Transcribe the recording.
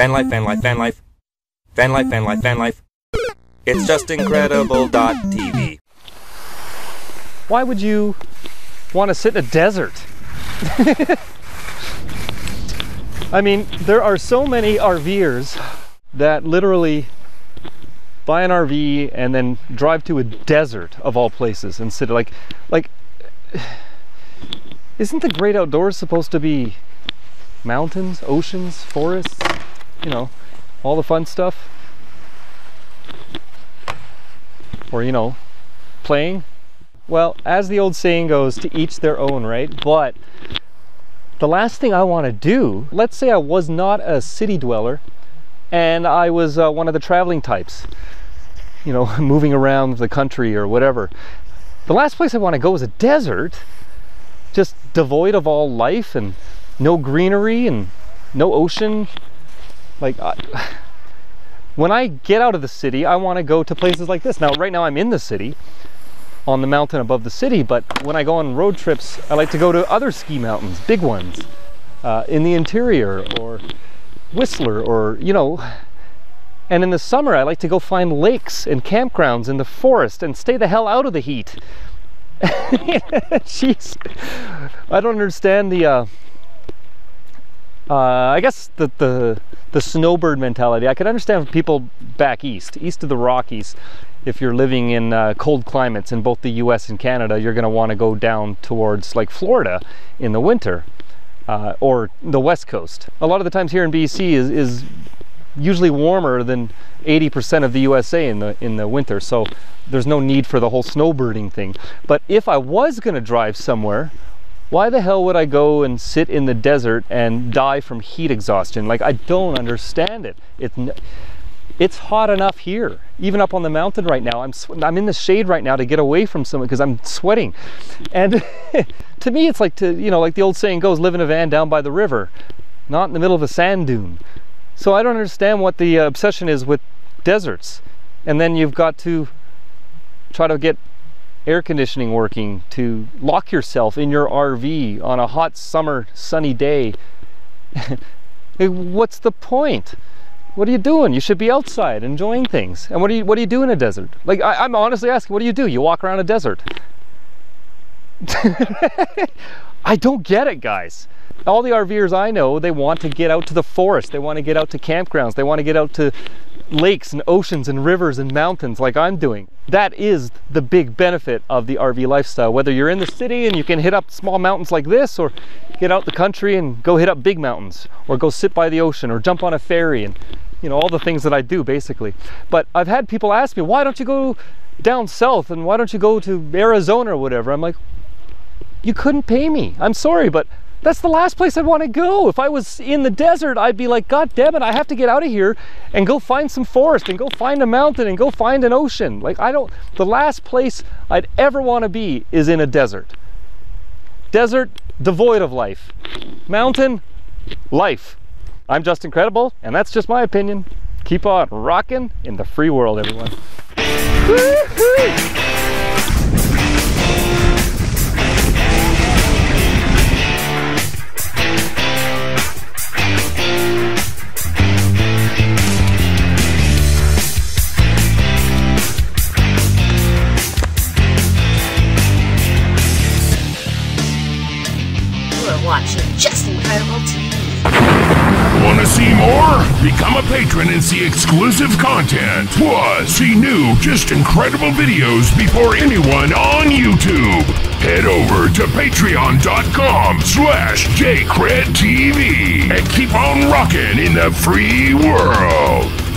Van life, fan life, fan life. Fan life, fan life, fan life. It's just incredible.tv. Why would you want to sit in a desert? I mean, there are so many RVers that literally buy an RV and then drive to a desert of all places and sit like like isn't the great outdoors supposed to be mountains, oceans, forests, you know, all the fun stuff? Or you know, playing? Well, as the old saying goes, to each their own, right? But the last thing I want to do, let's say I was not a city dweller and I was uh, one of the traveling types, you know, moving around the country or whatever. The last place I want to go is a desert, just devoid of all life and no greenery and no ocean. Like, I, when I get out of the city, I want to go to places like this. Now, right now I'm in the city on the mountain above the city, but when I go on road trips, I like to go to other ski mountains, big ones, uh, in the interior or Whistler or, you know, and in the summer, I like to go find lakes and campgrounds in the forest and stay the hell out of the heat. Jeez, I don't understand the, uh, uh, I guess the, the, the snowbird mentality. I could understand people back east, east of the Rockies, if you're living in uh, cold climates in both the US and Canada, you're going to want to go down towards like Florida in the winter uh, or the west coast. A lot of the times here in BC is, is usually warmer than 80% of the USA in the in the winter, so there's no need for the whole snowbirding thing. But if I was going to drive somewhere, why the hell would I go and sit in the desert and die from heat exhaustion? Like I don't understand it. It's it's hot enough here, even up on the mountain right now. I'm, I'm in the shade right now to get away from someone because I'm sweating. And to me, it's like to, you know, like the old saying goes, live in a van down by the river, not in the middle of a sand dune. So I don't understand what the obsession is with deserts. And then you've got to try to get air conditioning working, to lock yourself in your RV on a hot summer sunny day. What's the point? What are you doing? You should be outside enjoying things. And what do you what do you do in a desert? Like I, am honestly asking, what do you do? You walk around a desert. I don't get it, guys. All the RVers I know, they want to get out to the forest. They want to get out to campgrounds. They want to get out to lakes and oceans and rivers and mountains like I'm doing. That is the big benefit of the RV lifestyle. Whether you're in the city and you can hit up small mountains like this or get out the country and go hit up big mountains or go sit by the ocean or jump on a ferry and you know all the things that I do basically. But I've had people ask me, "Why don't you go down south and why don't you go to Arizona or whatever?" I'm like, "You couldn't pay me. I'm sorry, but that's the last place I'd want to go. If I was in the desert, I'd be like, God damn it, I have to get out of here and go find some forest and go find a mountain and go find an ocean. Like, I don't, the last place I'd ever want to be is in a desert. Desert, devoid of life. Mountain, life. I'm Just Incredible, and that's just my opinion. Keep on rocking in the free world, everyone. Become a patron and see exclusive content. Plus, see new, just incredible videos before anyone on YouTube. Head over to patreon.com slash jcredtv and keep on rocking in the free world.